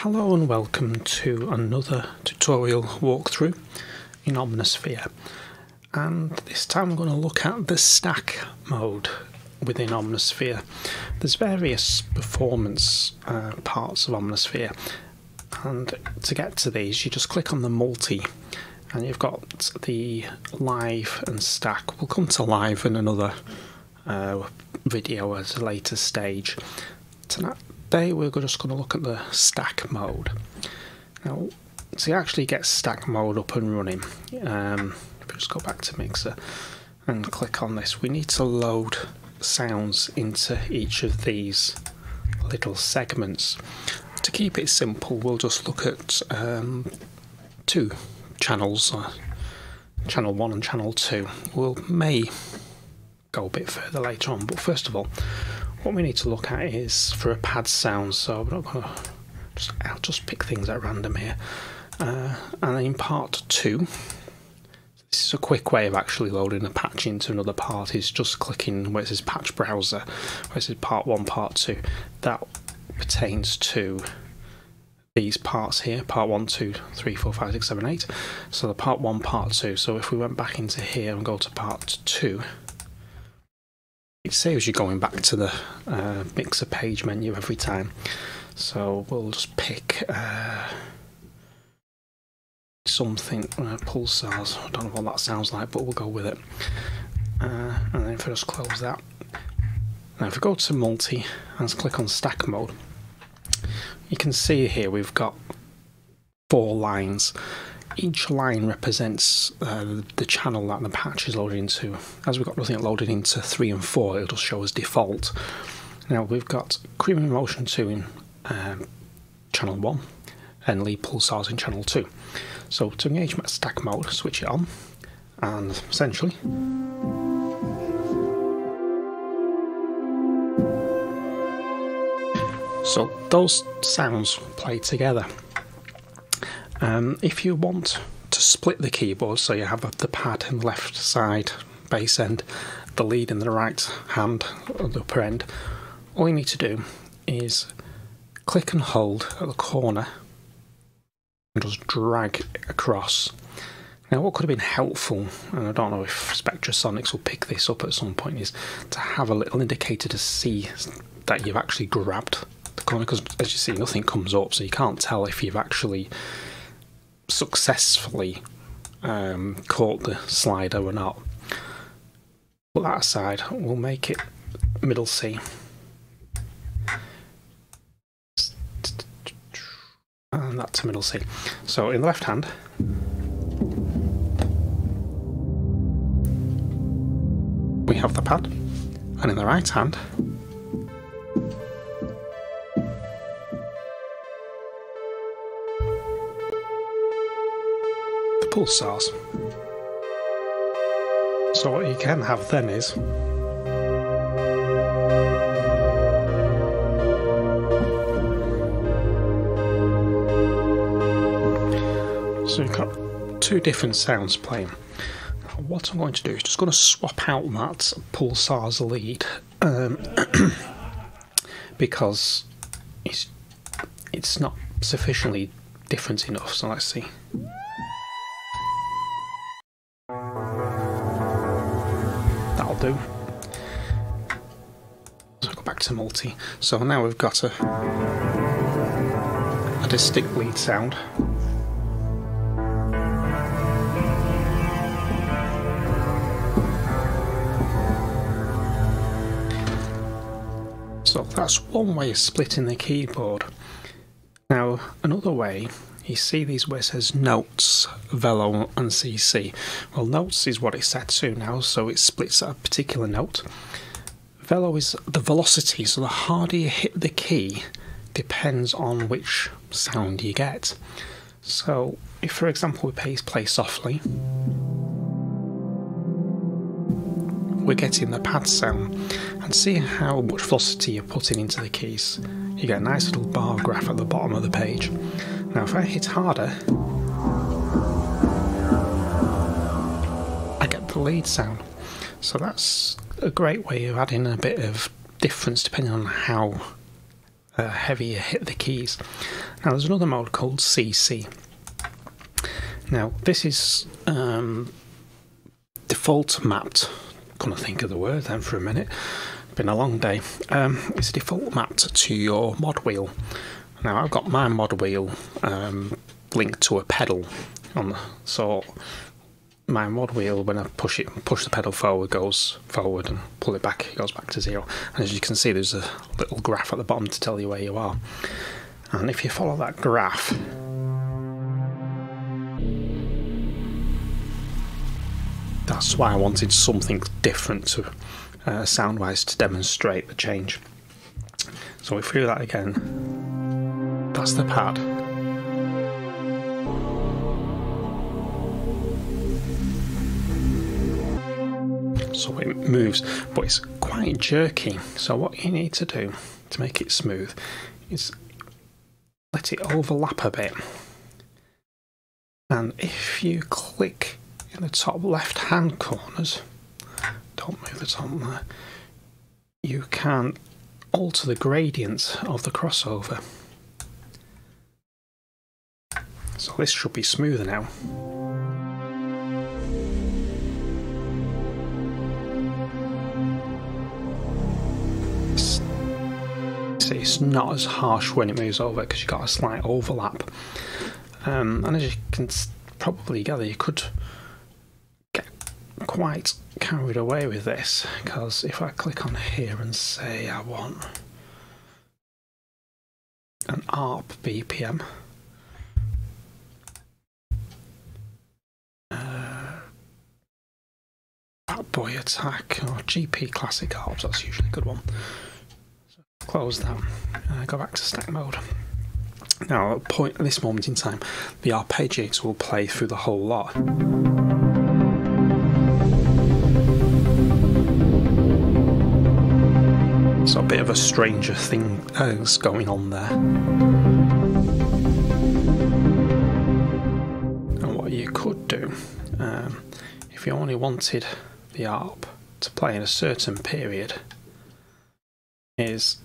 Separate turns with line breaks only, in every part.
Hello and welcome to another tutorial walkthrough in Omnisphere and this time I'm going to look at the stack mode within Omnisphere. There's various performance uh, parts of Omnisphere and to get to these you just click on the multi and you've got the live and stack. We'll come to live in another uh, video at a later stage. Today we're just going to look at the stack mode. Now to actually get stack mode up and running, um, just go back to Mixer and click on this, we need to load sounds into each of these little segments. To keep it simple, we'll just look at um, two channels, uh, channel 1 and channel 2. We'll may go a bit further later on, but first of all, what we need to look at is for a pad sound, so I'm not to just, I'll just pick things at random here. Uh, and in part 2, this is a quick way of actually loading a patch into another part is just clicking where it says patch browser, where it says part 1, part 2. That pertains to these parts here part 1, 2, 3, 4, 5, 6, 7, 8. So the part 1, part 2. So if we went back into here and go to part 2, it saves you're going back to the uh, mixer page menu every time. So we'll just pick uh, something, uh, pulsars. I don't know what that sounds like, but we'll go with it. Uh, and then if I just close that. Now if we go to multi and click on stack mode, you can see here we've got four lines. Each line represents uh, the channel that the patch is loaded into. As we've got nothing loaded into 3 and 4, it'll just show as default. Now we've got Cream Motion 2 in um, channel 1 and lead pulsars in channel 2. So to engage stack mode, switch it on and essentially So those sounds play together. Um, if you want to split the keyboard, so you have the pad in the left side bass end, the lead in the right hand at the upper end, all you need to do is click and hold at the corner and just drag across. Now, what could have been helpful, and I don't know if Spectrasonics will pick this up at some point, is to have a little indicator to see that you've actually grabbed the corner because as you see nothing comes up so you can't tell if you've actually successfully um, caught the slider or not. Put that aside, we'll make it middle C. And that's a middle C. So in the left hand, we have the pad, and in the right hand, pulsars. So what you can have then is So you've got two different sounds playing. What I'm going to do is just going to swap out that pulsar's lead um, because it's it's not sufficiently different enough. So let's see. Do. So go back to multi. So now we've got a, a distinct lead sound. So that's one way of splitting the keyboard. Now another way you see these where it says notes, velo and CC. Well, notes is what it's set to now, so it splits a particular note. Velo is the velocity, so the harder you hit the key depends on which sound you get. So, if for example we play softly, we're getting the pad sound and see how much velocity you're putting into the keys. You get a nice little bar graph at the bottom of the page. Now if I hit harder, I get the lead sound. So that's a great way of adding a bit of difference depending on how uh, heavier you hit the keys. Now there's another mode called CC. Now this is um, default mapped. Couldn't think of the word then for a minute. Been a long day. Um, it's default mapped to your mod wheel. Now I've got my mod wheel um, linked to a pedal on the, so my mod wheel when I push it push the pedal forward goes forward and pull it back it goes back to zero. And as you can see there's a little graph at the bottom to tell you where you are. And if you follow that graph that's why I wanted something different to uh, sound wise to demonstrate the change. So we do that again that's the pad so it moves, but it's quite jerky. So, what you need to do to make it smooth is let it overlap a bit. And if you click in the top left hand corners, don't move the top there, you can alter the gradient of the crossover. So, this should be smoother now. it's not as harsh when it moves over because you've got a slight overlap. Um, and as you can probably gather, you could get quite carried away with this because if I click on here and say I want an ARP BPM. Boy Attack or GP Classic ARPs, that's usually a good one close that, uh, go back to stack mode. Now, at point at this moment in time, the arpeggiator will play through the whole lot. So a bit of a stranger thing is going on there. And what you could do, um, if you only wanted the ARP to play in a certain period, is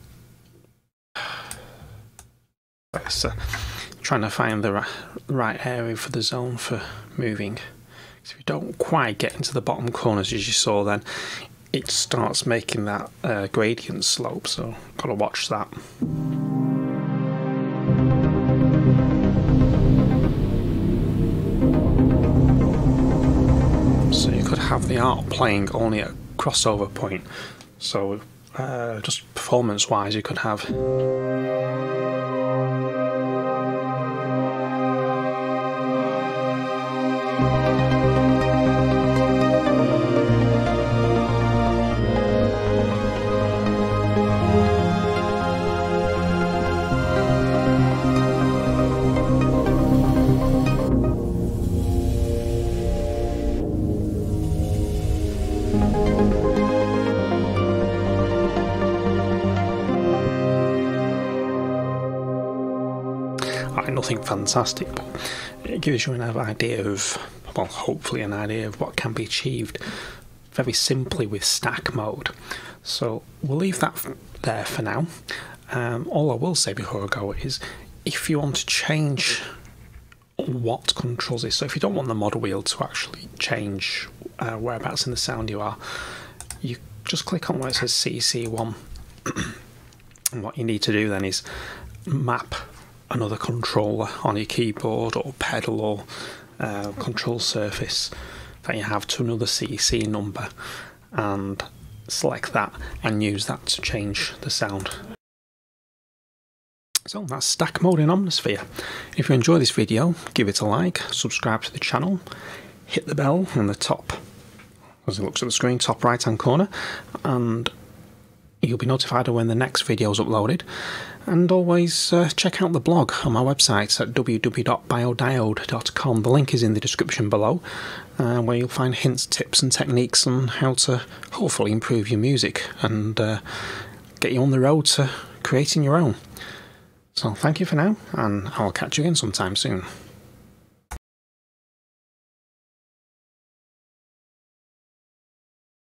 trying to find the right area for the zone for moving. if you don't quite get into the bottom corners as you saw then, it starts making that uh, gradient slope, so gotta watch that. Have the art playing only at crossover point. So uh, just performance wise, you could have. Nothing fantastic, but it gives you an idea of, well, hopefully an idea of what can be achieved very simply with stack mode. So we'll leave that there for now. Um, all I will say before I go is if you want to change what controls this, so if you don't want the model wheel to actually change uh, whereabouts in the sound you are, you just click on where it says CC1. and what you need to do then is map another controller on your keyboard or pedal or uh, control surface that you have to another CC number and select that and use that to change the sound. So that's stack mode in Omnisphere. If you enjoy this video, give it a like, subscribe to the channel, hit the bell in the top, as it looks at the screen, top right hand corner, and you'll be notified of when the next video is uploaded. And always uh, check out the blog on my website at www.biodiode.com. The link is in the description below, uh, where you'll find hints, tips, and techniques on how to hopefully improve your music and uh, get you on the road to creating your own. So, thank you for now, and I'll catch you again sometime soon.